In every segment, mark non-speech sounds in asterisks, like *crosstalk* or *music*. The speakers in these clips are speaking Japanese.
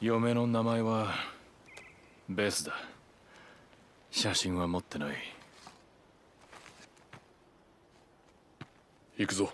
嫁の名前はベスだ。写真は持ってない。行くぞ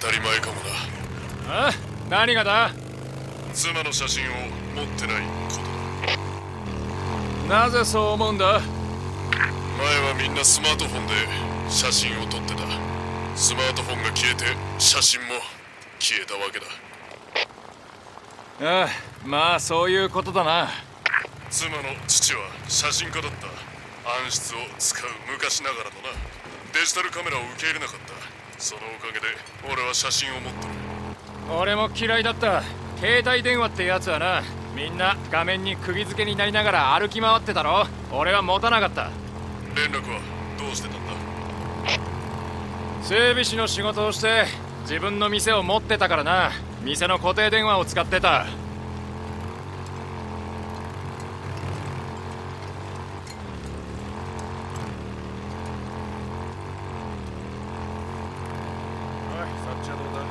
当たり前かもあ何がだ？な妻の写真を持ってないことなぜそう思うんだ？前はみんなスマートフォンで写真を撮ってた。スマートフォンが消えて写真も消えたわけだ。ああまあそういうことだな。妻の父は写真家だった。暗室を使う昔ながらのな。デジタルカメラを受け入れなかった。そのおかげで俺は写真を持ってる俺も嫌いだった。携帯電話ってやつはなみんな画面に釘付けになりながら歩き回ってたろ。俺は持たなかった。連絡はどうしてたんだ整備士の仕事をして自分の店を持ってたからな。店の固定電話を使ってたおいそっちはどうだ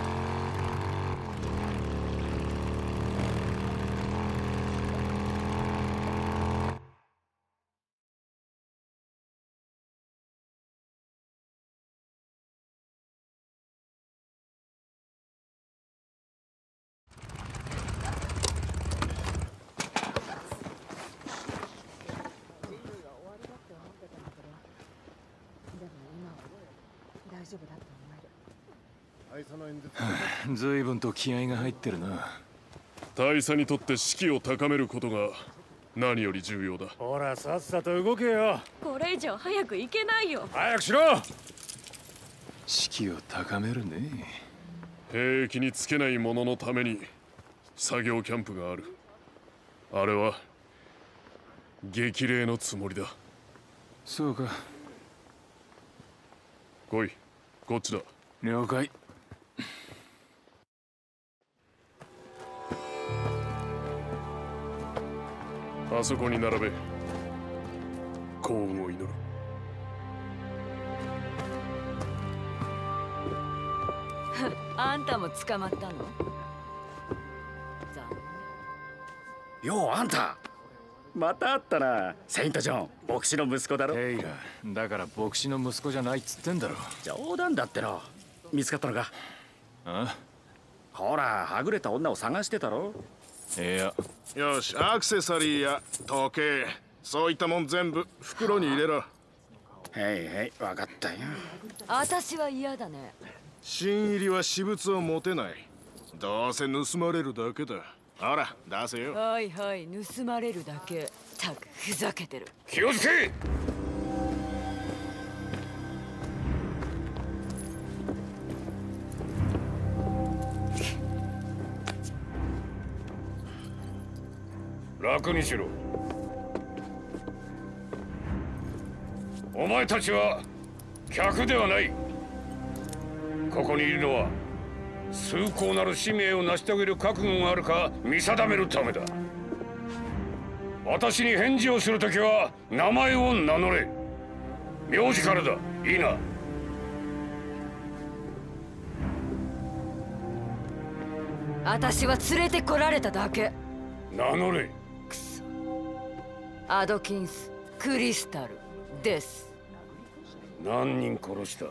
大丈夫だと思える。随分と気合が入ってるな。大佐にとって士気を高めることが何より重要だ。ほらさっさと動けよ。これ以上早く行けないよ。早くしろ。士気を高めるね。兵役につけない者のために作業キャンプがある。あれは激励のつもりだ。そうか。来いこっちだ。了解。あそこに並べ。幸運を祈る。*laughs* あんたも捕まったの？残ようあんた。また会ったなセイント・ジョン牧師の息子だろ？テイラだから牧師の息子じゃないっつってんだろ。冗談だっての見つかったのか？あ？ほらはぐれた女を探してたろ？いや。よしアクセサリーや時計そういったもん全部袋に入れろ。へいへい分かったよ。私は嫌だね。新入りは私物を持てない。どうせ盗まれるだけだほら出せよ。はいはい盗まれるだけ。たくふざけてる。気をつけ!楽にしろ。お前たちは客ではない。ここにいるのは崇高なる使命を成し遂げる覚悟があるか見定めるためだ。私に返事をするときは名前を名乗れ。名字からだ。いいな。私は連れてこられただけ。名乗れ。アドキンス・クリスタルです。何人殺した？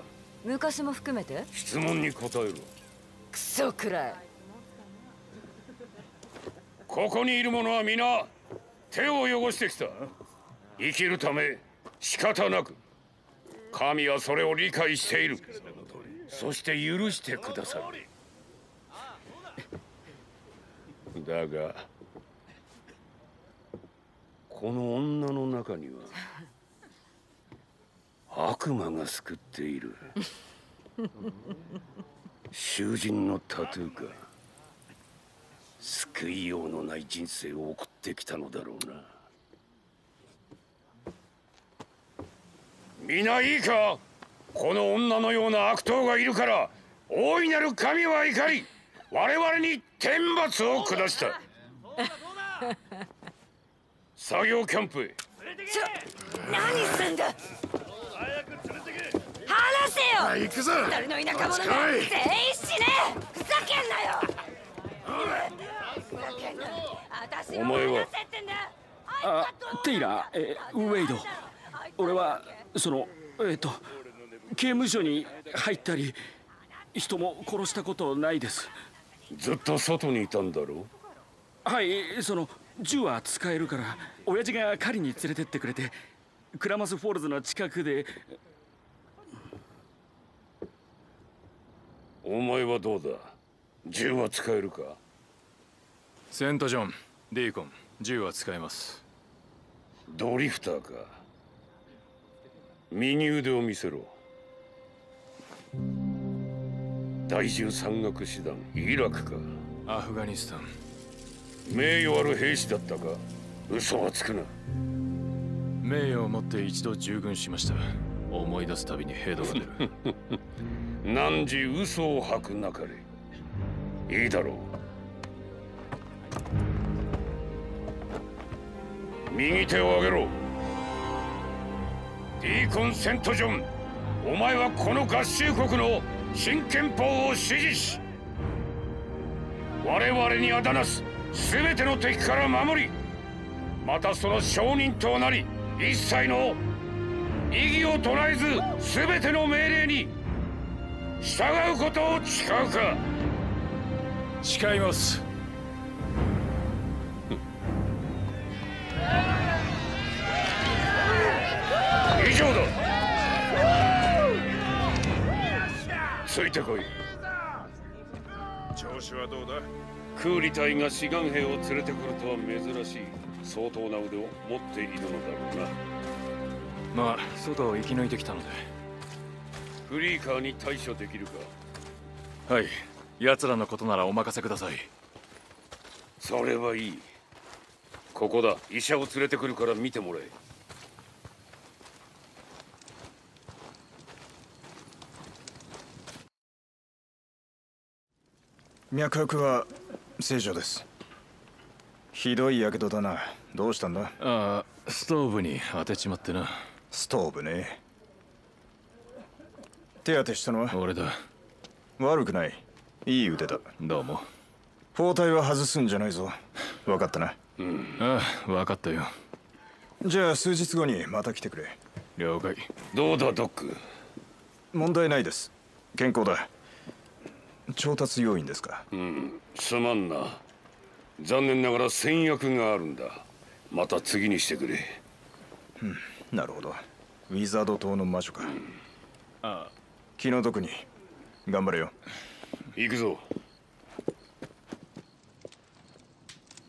昔も含めて？質問に答えろクソくらい。ここにいる者は皆手を汚してきた。生きるため仕方なく。神はそれを理解している。そして許してくださる。だがこの女の中には悪魔が救っている。囚人のタトゥーか。救いようのない人生を送ってきたのだろうな。皆いいか？この女のような悪党がいるから大いなる神は怒り我々に天罰を下した。作業キャンプへ。何すんだ？話せよ。行くぞ。誰の田舎者が全員死ね。ふざけんなよ。ふざけんな私お前は？を話せってんだあテイラー。えウェイド。俺はそのえっと刑務所に入ったり人も殺したことないです。ずっと外にいたんだろ？はいその銃は使えるから親父が狩りに連れてってくれてクラマスフォールズの近くでお前はどうだ？銃は使えるか？セントジョンディーコン銃は使えます。ドリフターか？右腕を見せろ。第十山岳師団イラクか？アフガニスタン。名誉ある兵士だったか？嘘はつくな。名誉を持って一度従軍しました。思い出すたびにヘドが出る *laughs* 汝嘘を吐くなかれ。いいだろう。右手を上げろ。ディーコン・セントジョンお前はこの合衆国の新憲法を支持し我々にあだなす全ての敵から守りまたその証人となり一切の異議を唱えず全ての命令に従うことを誓うか。誓います。以上だ。ついてこい。調子はどうだ？クーリ隊が志願兵を連れてくるとは珍しい。相当な腕を持っているのだろうな。まあ外を生き抜いてきたのでフリーカーに対処できるか。はい。奴らのことならお任せください。それはいい。ここだ。医者を連れてくるから見てもらえ。脈拍は正常です。ひどいやけどだな。どうしたんだ？ああストーブに当てちまってな。ストーブね手当てしたのは？俺だ。悪くない。いい腕だ。どうも。包帯は外すんじゃないぞ。分かったな。ああ分かったよ。じゃあ数日後にまた来てくれ。了解。どうだドック？問題ないです。健康だ。調達要員ですか？すまんな。残念ながら戦略があるんだ。また次にしてくれ。なるほど。ウィザード島の魔女か。あ気の毒に。頑張れよ。行くぞ。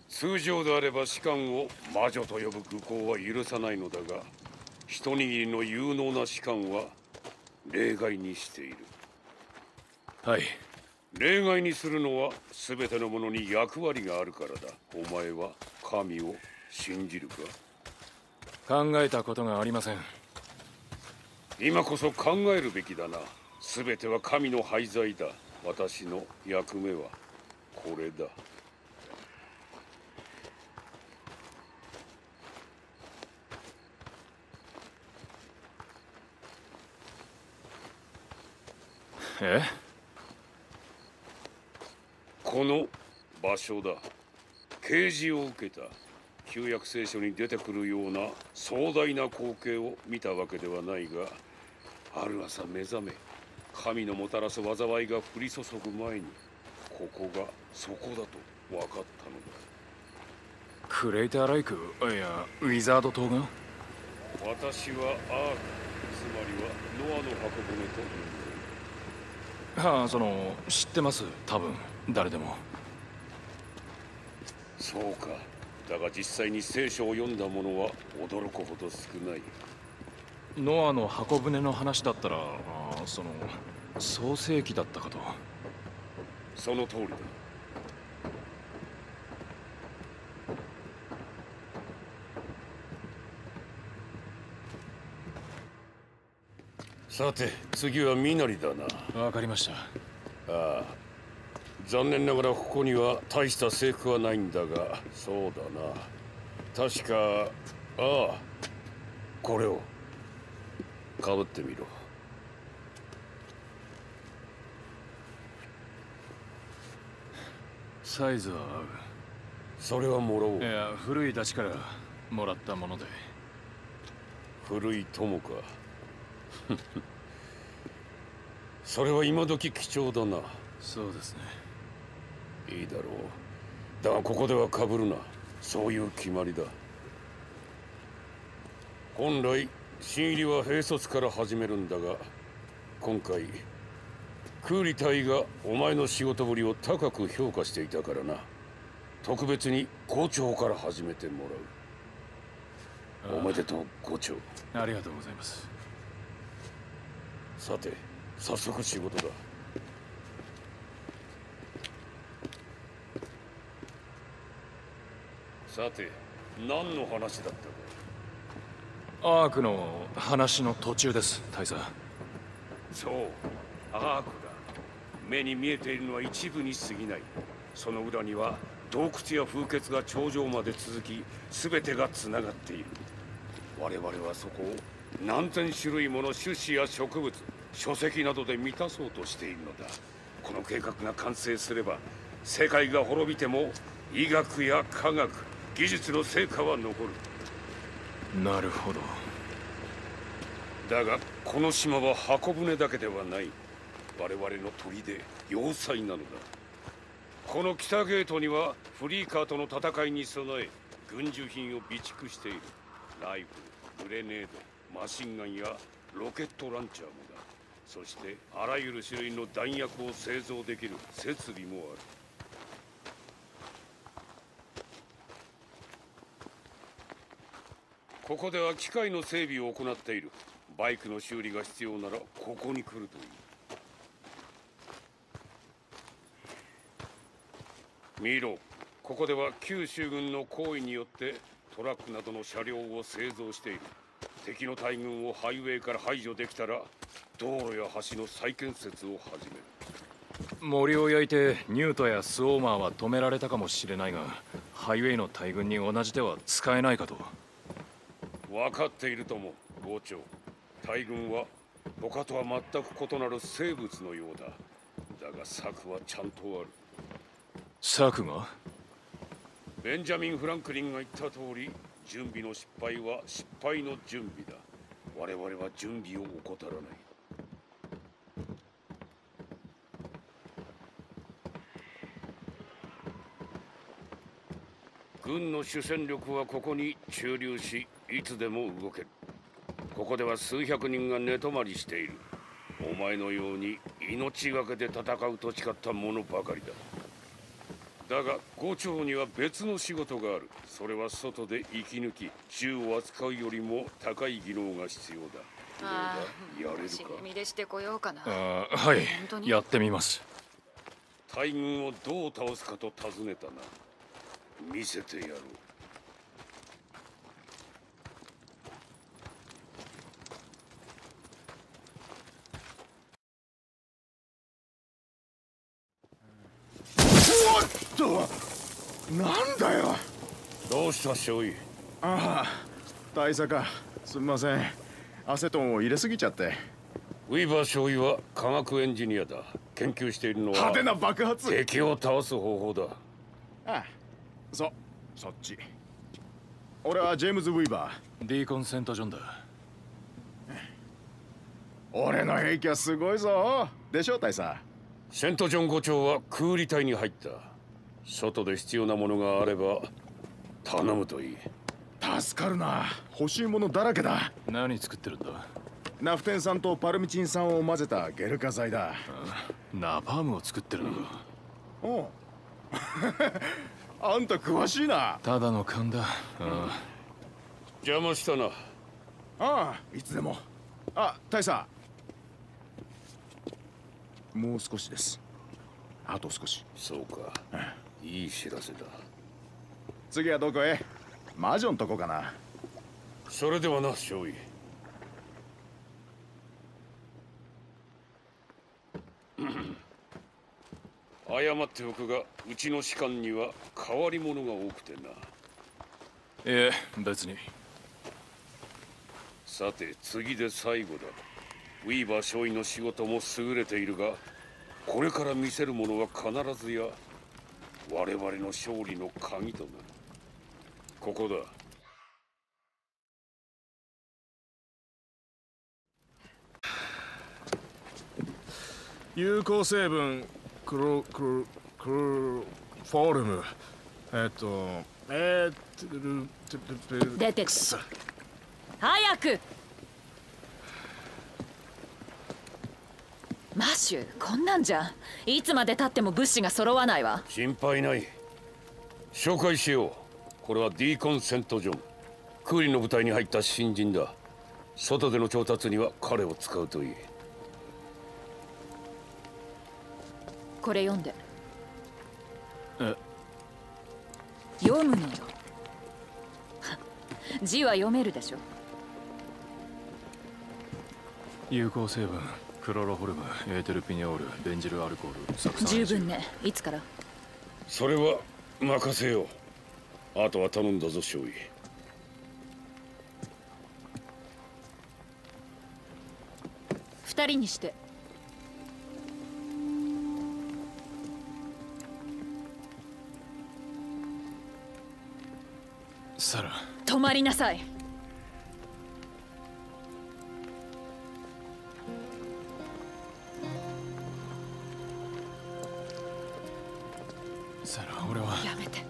通常であれば士官を魔女と呼ぶ愚行は許さないのだが一握りの有能な士官は例外にしている。はい。例外にするのは全てのものに役割があるからだ。お前は神を信じるか？考えたことがありません。今こそ考えるべきだな全ては神の廃材だ。私の役目はこれだ。え？この場所だ。啓示を受けた。旧約聖書に出てくるような壮大な光景を見たわけではないがある朝目覚め神のもたらす災いが降り注ぐ前にここがそこだと分かったのだ。クレイターライクいやウィザード島が？私はアークつまりはノアの箱舟とはあその知ってます？多分誰でも。そうか。だが実際に聖書を読んだ者は驚くほど少ないノアの箱舟の話だったらああその創世紀だったかと。その通りだ。さて次はみなりだな。わかりました。残念ながらここには大した制服はないんだがそうだな。確かああ。これをかぶってみろ。サイズは合それはもらおう。ういや古いダチからもらったもので。古い友か。*laughs* それは今時貴重だな。そうですね。いいだろう。だがここではかぶるな。そういう決まりだ。本来新入りは兵卒から始めるんだが今回クーリ隊がお前の仕事ぶりを高く評価していたからな。特別に校長から始めてもらう。おめでとう校長。ありがとうございます。さて早速仕事だ。さて何の話だったかアークの話の途中です大佐そうアークが目に見えているのは一部に過ぎない。その裏には洞窟や風穴が頂上まで続き全てがつながっている。我々はそこを何千種類もの種子や植物書籍などで満たそうとしているのだ。この計画が完成すれば世界が滅びても医学や科学技術の成果は残る。なるほど。だがこの島は箱舟だけではない。我々の砦要塞なのだ。この北ゲートにはフリーカーとの戦いに備え軍需品を備蓄している。ライフルグレネードマシンガンやロケットランチャーもだ。そしてあらゆる種類の弾薬を製造できる設備もある。ここでは機械の整備を行っている。バイクの修理が必要ならここに来るという見ろここでは旧州軍の行為によってトラックなどの車両を製造している。敵の大軍をハイウェイから排除できたら道路や橋の再建設を始める。森を焼いてニュートやスオーマーは止められたかもしれないがハイウェイの大軍に同じでは使えないかと。分かっているとも校長。大軍は他とは全く異なる生物のようだ。だが策はちゃんとある。策が？ベンジャミン・フランクリンが言った通り準備の失敗は失敗の準備だ。我々は準備を怠らない軍の主戦力はここに駐留しいつでも動ける。ここでは数百人が寝泊まりしている。お前のように命がけで戦うと誓った者ばかりだ。だが校長には別の仕事がある。それは外で生き抜き銃を扱うよりも高い技能が必要だ。あどうだ？やれる死か？身でしてこようかな。あーはい。本当に？やってみます。大軍をどう倒すかと尋ねたな見せてやろう。なんだよ。どうした少尉ああ大佐かすみません。アセトンを入れすぎちゃって。ウィーバー少尉は科学エンジニアだ。研究しているのは派手な爆発。敵を倒す方法だ。ああそそっち俺はジェームズ・ウィーバディーコン・セント・ジョンだ。ー俺の兵器はすごいぞ。でしょ大佐？セントジョン伍長はクーリ隊に入った。外で必要なものがあれば頼むといい。助かるな。欲しいものだらけだ。何作ってるんだ？ナフテン酸とパルミチン酸を混ぜた。ゲル化剤だ。ナパームを作ってるのか。おうあんた詳しいな。あただの勘だ、邪魔したな。あいつでも。あ大佐。もう少しです。あと少し。そうか。いい知らせだ。次はどこへ？魔女んとこかな。それではな少尉謝っておくがうちの士官には変わり者が多くてな。いえ別に。さて次で最後だ。ウィーバー少尉の仕事も優れているがこれから見せるものは必ずや我々の勝利の鍵となる。ここだ。有効成分クロクロクロフォルム。えっとえー、っと出てく早く。マッシュこんなんじゃいつまでたっても物資が揃わないわ。心配ない。紹介しよう。これはディーコン・セント・ジョン。クーリの部隊に入った新人だ。外での調達には彼を使うといいこれ読んで。え。読むのよ。字は読めるでしょ。有効成分。クロロホルムエーテルピニョールベンジルアルコール酢酸十分ね。いつから？それは任せよう。あとは頼んだぞ少尉二人にしてサラ止まりなさい。サラ俺は。やめて。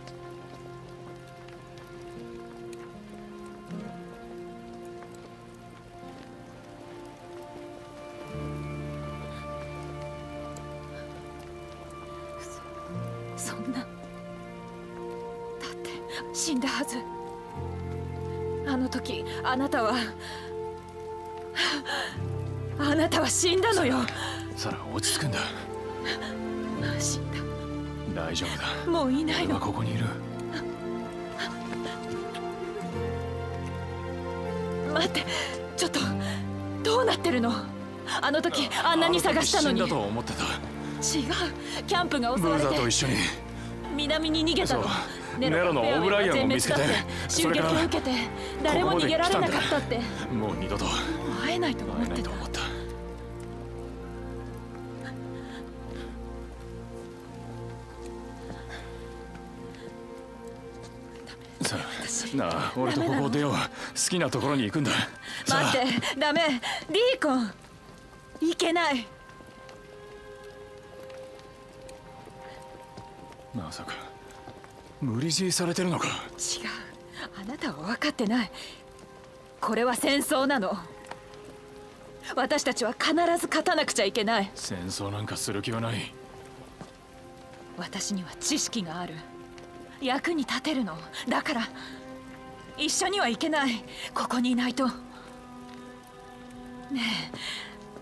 そそんな。だって死んだはずあの時あなたはあなたは死んだのよ。サラ落ち着くんだ。死ん大丈夫だ。だもういない俺はのここにいる。待ってちょっとどうなってるの？あの時あんなに探したのに。だと思ってた。キャンプが襲われて。ーと一緒に。南に逃げたの。ネネロのオブライアンを見つけて。襲撃を受けて誰も逃げられなかったって。もう二度と会えないと思ってた。さあなあ俺とここを出よう。好きなところに行くんだ。待って。ダメ。リーコン。いけない。違うまさか無理強いされてるのか。あなたは分かってない。これは戦争なの。私たちは必ず勝たなくちゃいけない。戦争なんかする気はない。私には知識がある。役に立てるの。だから一緒には行けない。ここにいないと。ねえ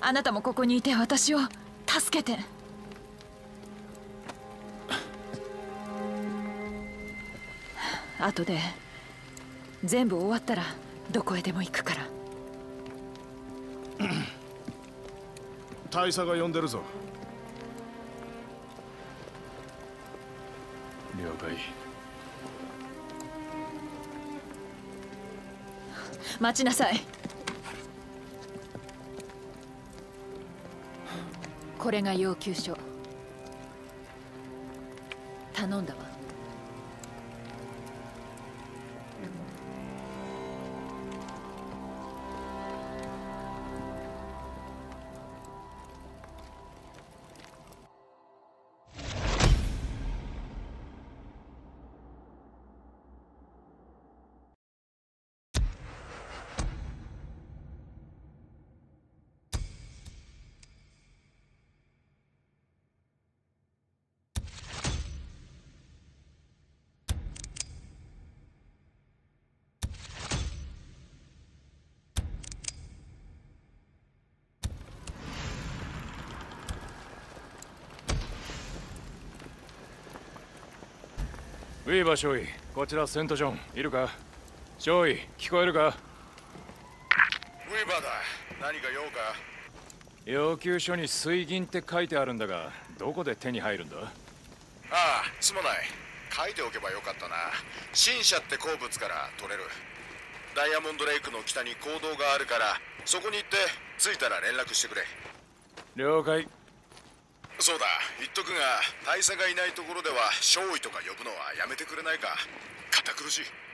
あなたもここにいて私を助けて。*sighs* 後で全部終わったらどこへでも行くから。大佐が呼んでるぞ。了解。待ちなさい。これが要求書。頼んだわウィーバー少尉こちらセントジョンいるか？少尉聞こえるか？ウィーバーだ。何か用か？要求書に水銀って書いてあるんだがどこで手に入るんだ？ああすまない。書いておけばよかったな。新車って鉱物から取れる。ダイヤモンドレイクの北に坑道があるからそこに行って着いたら連絡してくれ。了解そうだ。言っとくが大佐がいないところでは少尉とか呼ぶのはやめてくれないか。堅苦しい。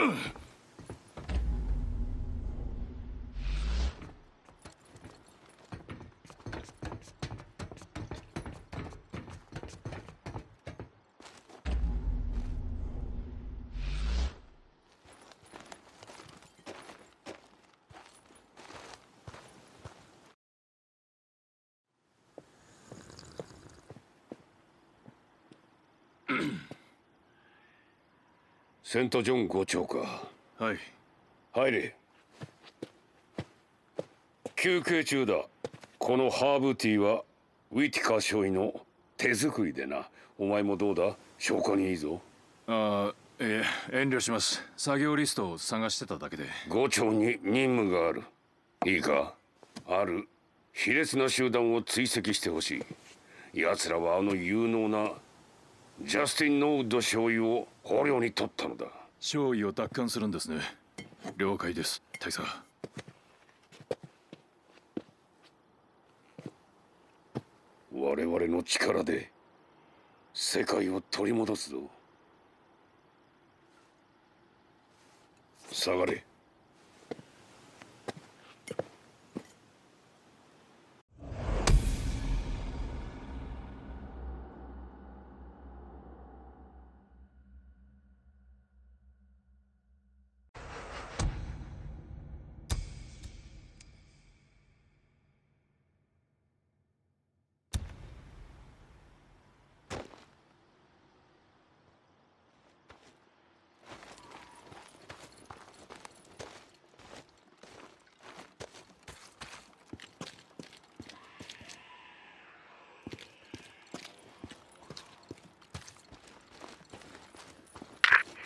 Ugh. セントジョン校長か。はい。入れ。休憩中だ。このハーブティーはウィティカー少尉の手作りでな。お前もどうだ？消化にいいぞ。ああええ遠慮します。作業リストを探してただけで。五長に任務がある。いいか？ある。卑劣な集団を追跡してほしい。奴らはあの有能なジャスティン・ノーウッド少尉を捕虜に取ったのだ。少尉を奪還するんですね。了解です。大佐。我々の力で世界を取り戻すぞ。下がれ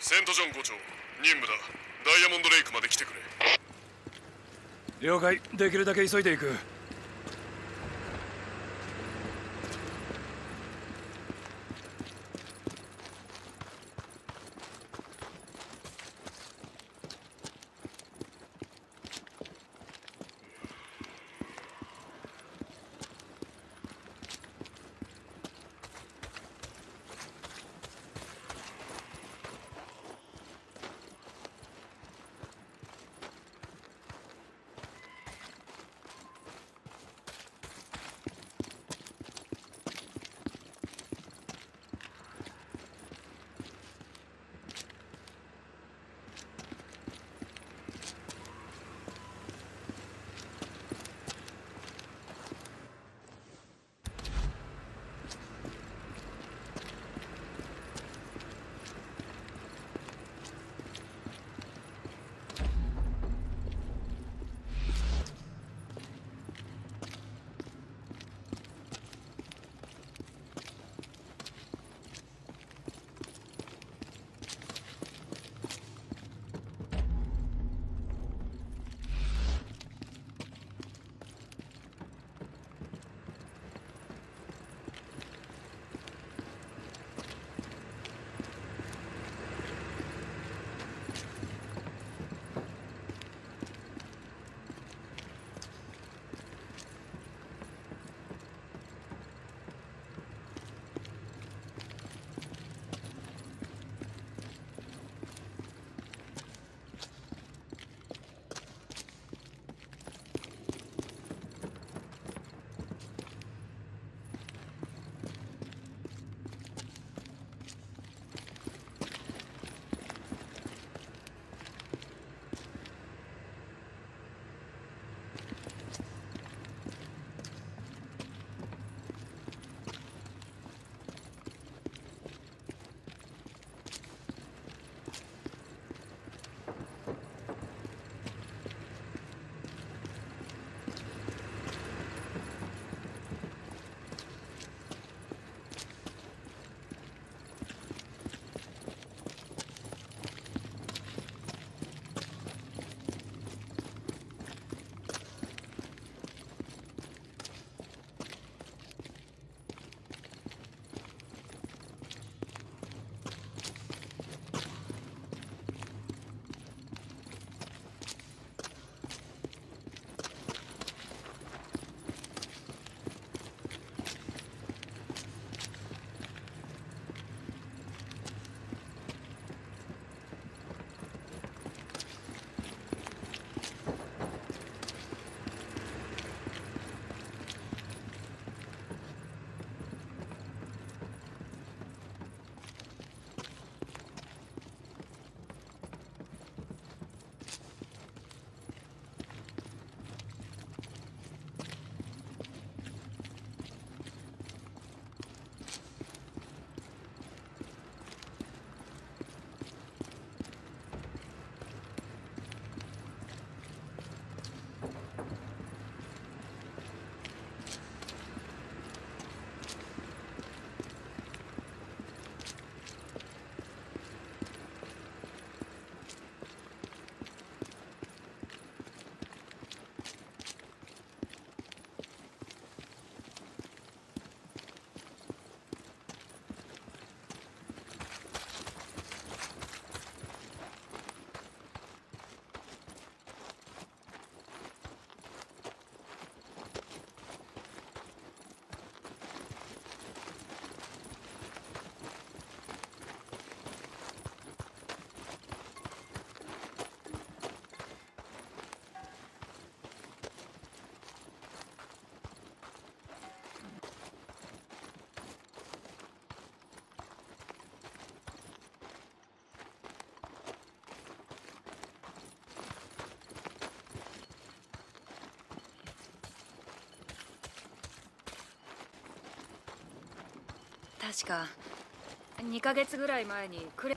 セントジョン校長任務だ。ダイヤモンドレイクまで来てくれ。了解。できるだけ急いでいく。確か。2ヶ月ぐらい前にクレ